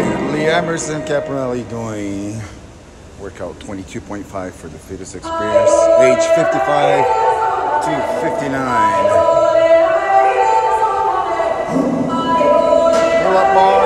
right, Lee Emerson Caponelli doing workout 22.5 for the fittest experience, age 55 to 59. Pull up bar.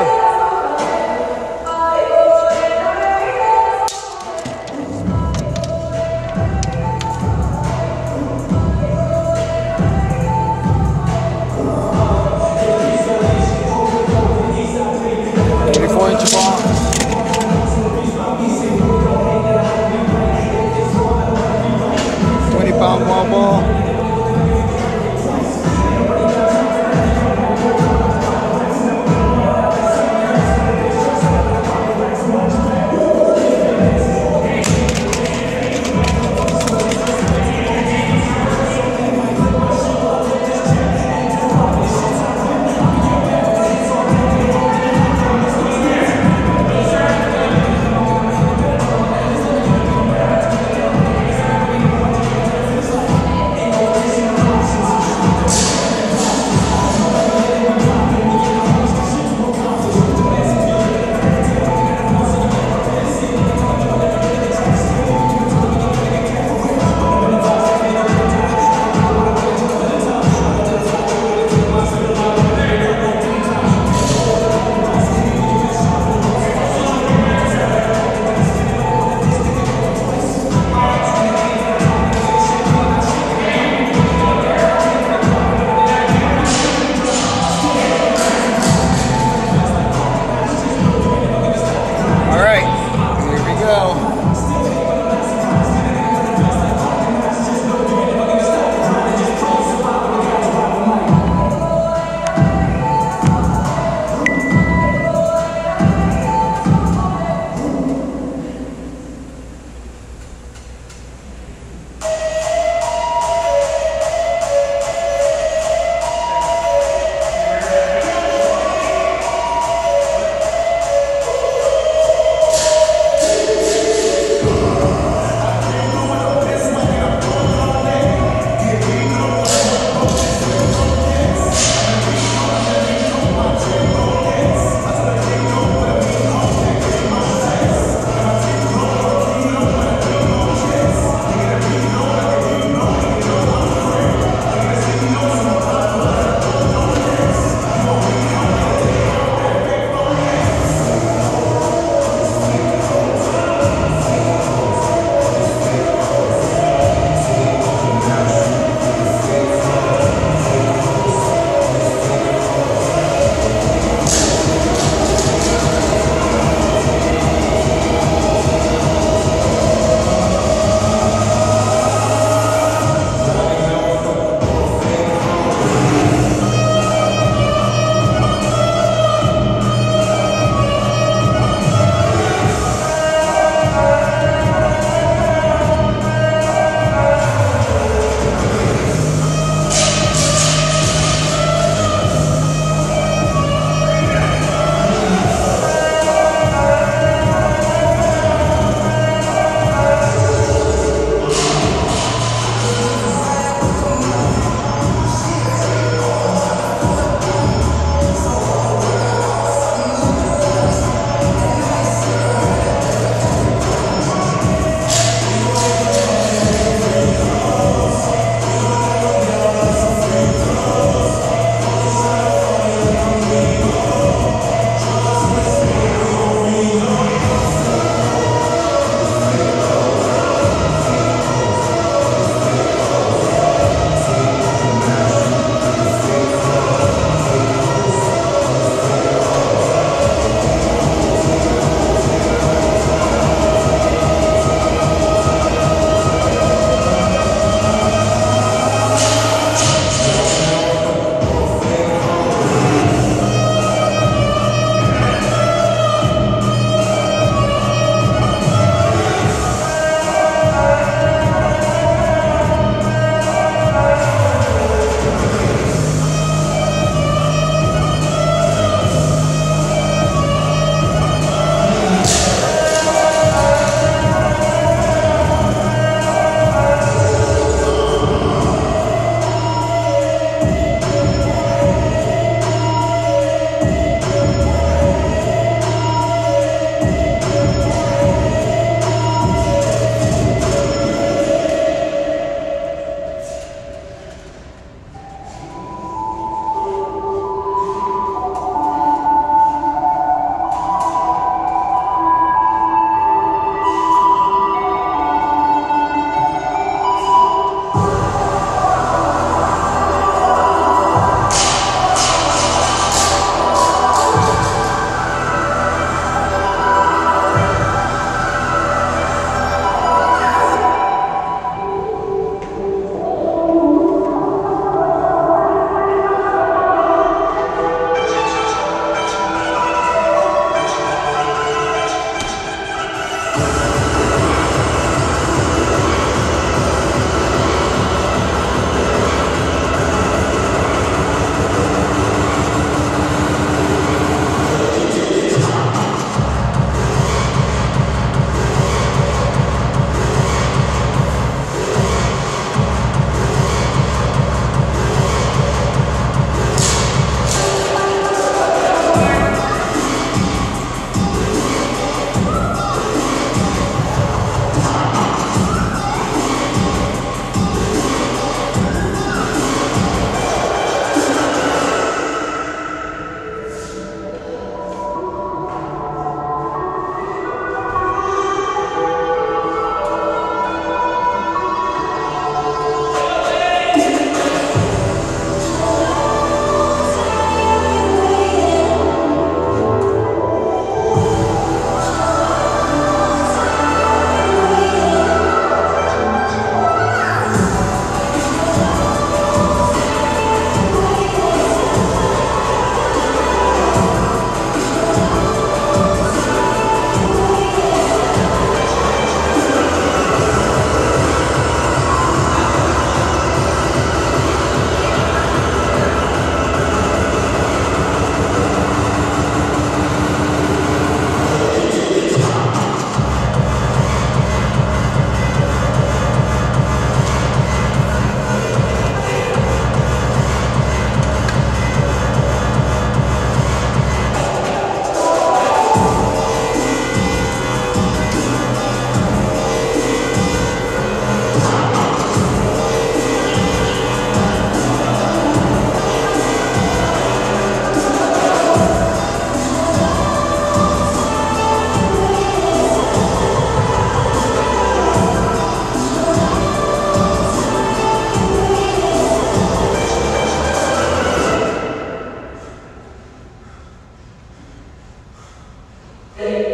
Thank